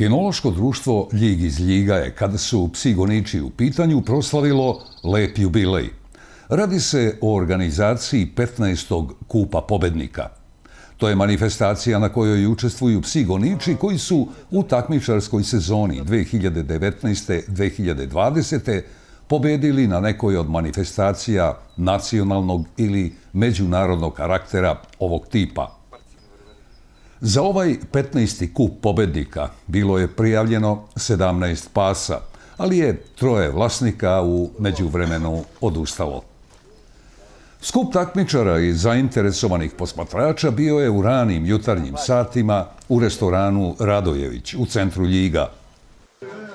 Kinološko društvo Ljig iz Ljiga je, kada su psi goniči u pitanju, proslavilo lep jubilej. Radi se o organizaciji 15. kupa pobednika. To je manifestacija na kojoj učestvuju psi goniči koji su u takmičarskoj sezoni 2019-2020 pobedili na nekoj od manifestacija nacionalnog ili međunarodnog karaktera ovog tipa – Za ovaj 15. kup pobednika bilo je prijavljeno 17 pasa, ali je troje vlasnika u međuvremenu odustalo. Skup takmičara i zainteresovanih posmatrača bio je u ranim jutarnjim satima u restoranu Radojević u centru Ljiga.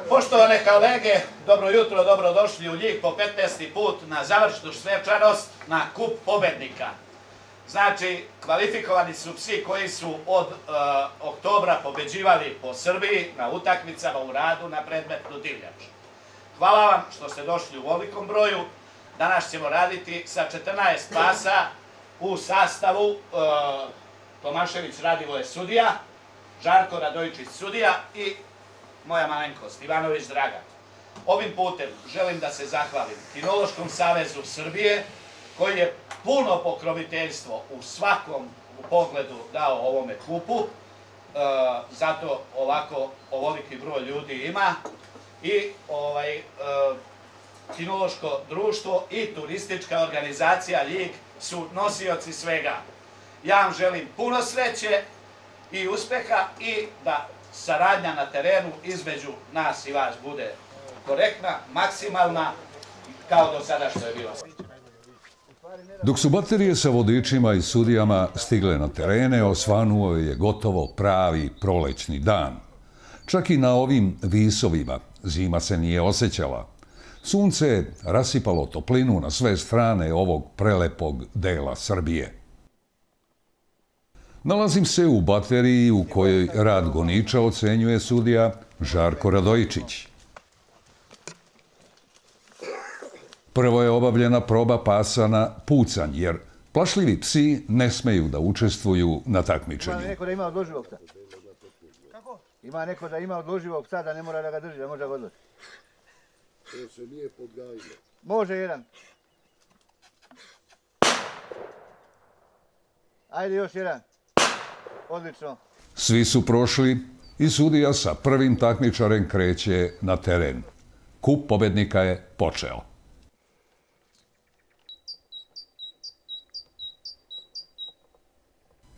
Poštovane kolege, dobro jutro, dobrodošli u Ljig po 15. put na završnu svečanost na kup pobednika. Znači, kvalifikovani su psi koji su od e, oktobra pobeđivali po Srbiji na utakmicama u radu na predmetnu divljač. Hvala vam što ste došli u velikom broju. Danas ćemo raditi sa 14 pasa u sastavu e, Tomašević Radivoje sudija, Žarko Radojičić sudija i moja malenkost Ivanović Draga. Ovim putem želim da se zahvalim Kinološkom savezu Srbije, koji je puno pokroviteljstvo u svakom pogledu dao ovome kupu, e, zato ovako ovoliki broj ljudi ima i ovaj e, kinološko društvo i turistička organizacija Ljig su nosioci svega. Ja vam želim puno sreće i uspeha i da saradnja na terenu između nas i vas bude korektna, maksimalna, kao do sada što je bilo. Dok su baterije sa vodičima i sudijama stigle na terene, osvanuo je gotovo pravi prolećni dan. Čak i na ovim visovima zima se nije osjećala. Sunce je rasipalo toplinu na sve strane ovog prelepog dela Srbije. Nalazim se u bateriji u kojoj rad goniča ocenjuje sudija Žarko Radojičić. Prvo je obavljena proba pasa na pucanj, jer plašljivi psi ne smeju da učestvuju na takmičenju. Ima neko da ima odloživog psa. Kako? Ima neko da ima odloživog psa da ne mora da ga drži, da može da ga odloži. To se nije podgajilo. Može jedan. Ajde još jedan. Odlično. Svi su prošli i sudija sa prvim takmičarem kreće na teren. Kup pobednika je počeo.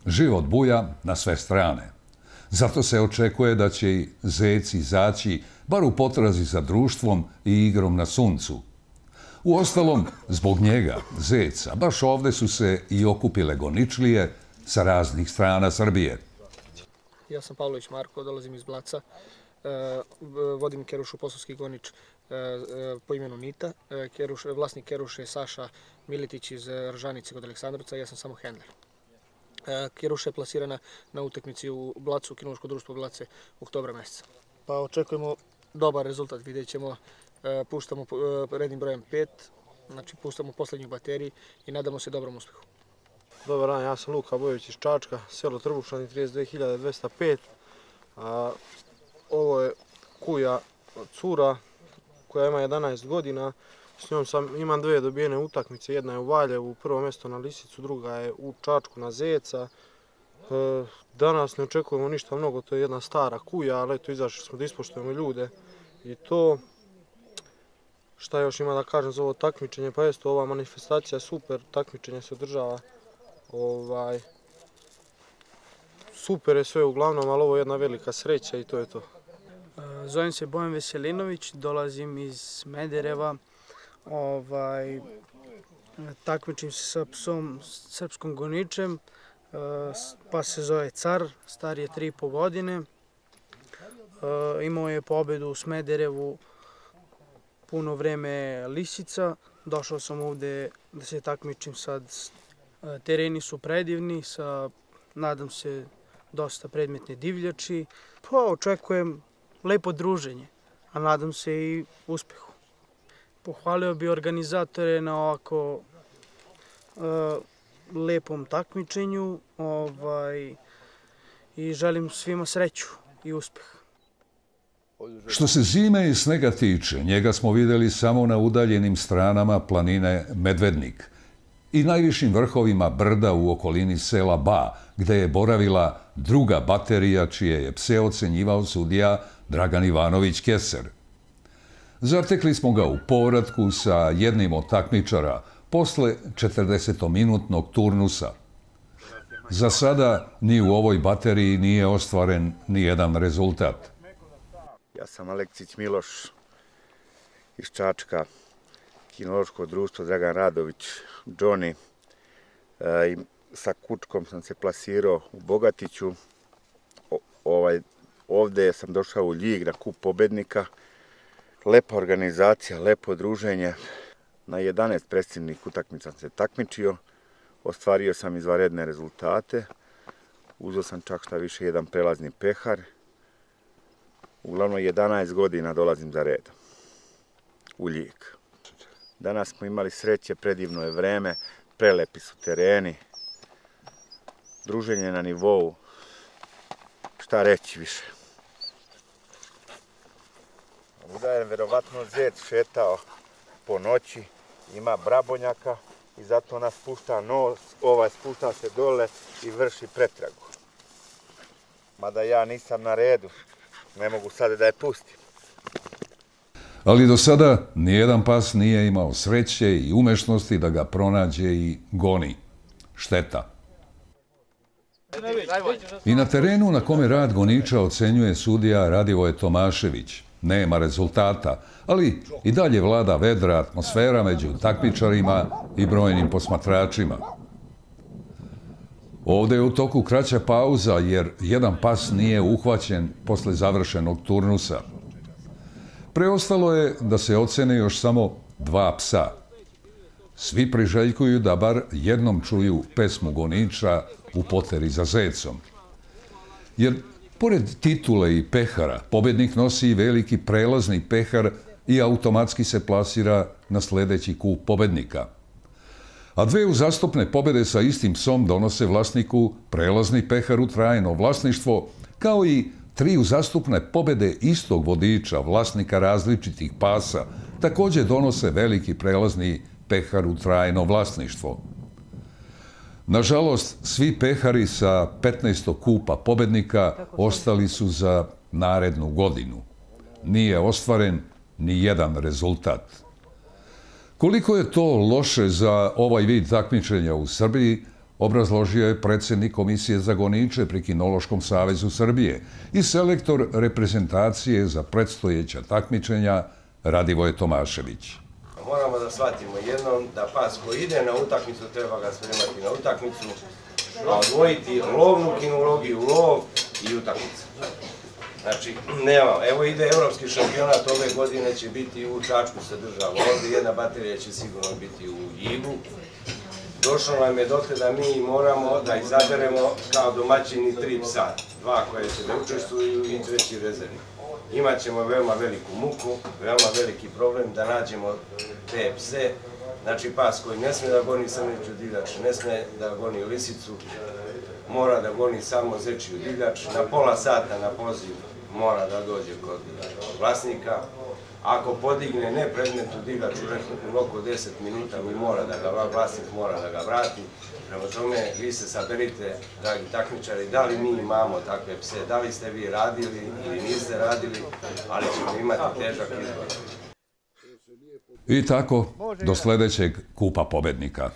Život buja na sve strane. Zato se očekuje da će i zeci izaći bar u potrazi za društvom i igrom na suncu. U ostalom, zbog njega, zeca, baš ovde su se i okupile goničlije sa raznih strana Srbije. Ja sam Pavlović Marko, dolazim iz Blaca. E, vodim Kerušu Poslovski gonič e, e, po imenu Nita. E, Keruš, vlasnik Keruše je Saša Militić iz Ržanice kod Aleksandrovca, ja sam samo handler. E, je plasirana na utakmici u Blacu, Kinološko društvo Blace, u oktobra mjeseca. Pa očekujemo dobar rezultat, vidjet ćemo, e, puštamo e, rednim brojem 5, znači puštamo poslednju bateriju i nadamo se dobrom uspehu. Dobar dan, ja sam Luka Bojević iz Čačka, selo Trbušani 32.205. Ovo je kuja cura koja ima 11 godina. S njom sam, imam dve dobijene utakmice, jedna je u Valjevu, prvo mjesto na Lisicu, druga je u Čačku na Zeca. E, danas ne očekujemo ništa mnogo, to je jedna stara kuja, ali eto izašli smo da ispoštujemo ljude i to. Šta još ima da kažem za ovo takmičenje, pa jeste ova manifestacija super, takmičenje se održava. Ovaj, super je sve uglavnom, ali ovo je jedna velika sreća i to je to. E, zovem se Bojan Veselinović, dolazim iz Medereva, ovaj, takmičim se sa psom srpskom goničem, eh, pa se zove Car, star je 3,5 godine. Eh, imao je pobedu u Smederevu puno vreme lisica. Došao sam ovde da se takmičim sad. Eh, tereni su predivni, sa, nadam se, dosta predmetne divljači. Pa očekujem lepo druženje, a nadam se i uspehu pohvalio bi organizatore na ovako e, lepom takmičenju ovaj, i želim svima sreću i uspeh. Što se zime i snega tiče, njega smo videli samo na udaljenim stranama planine Medvednik i najvišim vrhovima brda u okolini sela Ba, gde je boravila druga baterija čije je pse ocenjivao sudija Dragan Ivanović Keser. Zatekli smo ga u povratku sa jednim od takmičara posle 40-minutnog turnusa. Za sada ni u ovoj bateriji nije ostvaren ni jedan rezultat. Ja sam Alekcić Miloš iz Čačka, kinološko društvo Dragan Radović, Johnny. E, i sa kučkom sam se plasirao u Bogatiću. O, ovaj, ovde sam došao u Ljig na kup pobednika. Lepa organizacija, lepo druženje. Na 11 predstavnih utakmica se takmičio. Ostvario sam izvaredne rezultate. Uzeo sam čak šta više jedan prelazni pehar. Uglavnom 11 godina dolazim za red. U Ljig. Danas smo imali sreće, predivno je vreme, prelepi su tereni. Druženje na nivou. Šta reći više? Ovuda je verovatno zec šetao po noći, ima brabonjaka i zato nas spušta nos, ovaj spušta se dole i vrši pretragu. Mada ja nisam na redu, ne mogu sada da je pustim. Ali do sada nijedan pas nije imao sreće i umešnosti da ga pronađe i goni. Šteta. I na terenu na kome rad goniča ocenjuje sudija Radivoje Tomašević. Nema rezultata, ali i dalje vlada vedra atmosfera među takmičarima i brojnim posmatračima. Ovde je u toku kraća pauza jer jedan pas nije uhvaćen posle završenog turnusa. Preostalo je da se ocene još samo dva psa. Svi priželjkuju da bar jednom čuju pesmu goniča u poteri za zecom. Jer, pored titule i pehara, pobednik nosi i veliki prelazni pehar i automatski se plasira na sljedeći kup pobednika. A dve uzastopne pobede sa istim psom donose vlasniku prelazni pehar u trajno vlasništvo, kao i tri uzastupne pobede istog vodiča, vlasnika različitih pasa, također donose veliki prelazni pehar u trajno vlasništvo. Nažalost, svi pehari sa 15. kupa pobednika ostali su za narednu godinu. Nije ostvaren ni jedan rezultat. Koliko je to loše za ovaj vid takmičenja u Srbiji, obrazložio je predsjednik Komisije za goniče pri Kinološkom savezu Srbije i selektor reprezentacije za predstojeća takmičenja Radivoje Tomašević. Moramo da shvatimo jednom da pas koji ide na utakmicu treba ga spremati na utakmicu, a odvojiti lovnu kinologiju, lov i utakmicu. Znači, nema, evo ide evropski šampionat, ove godine će biti u Čačku se država, ovdje jedna baterija će sigurno biti u Jigu, došlo nam je dotle da mi moramo da izaberemo kao domaćini tri psa, dva koje će da učestvuju i treći imat ćemo veoma veliku muku, veoma veliki problem da nađemo te pse, znači pas koji ne sme da goni srneću divljač, ne sme da goni lisicu, mora da goni samo zečiju divljač, na pola sata na poziv mora da dođe kod vlasnika, ako podigne ne predmetu divljač u roku 10 minuta, mi mora da ga, vlasnik mora da ga vrati. Prema tome, vi se saberite, dragi takmičari, da li mi imamo takve pse, da li ste vi radili ili niste radili, ali ćemo imati težak izbor. I tako, do sljedećeg kupa pobednika.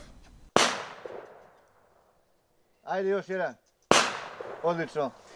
Ajde još jedan. Odlično.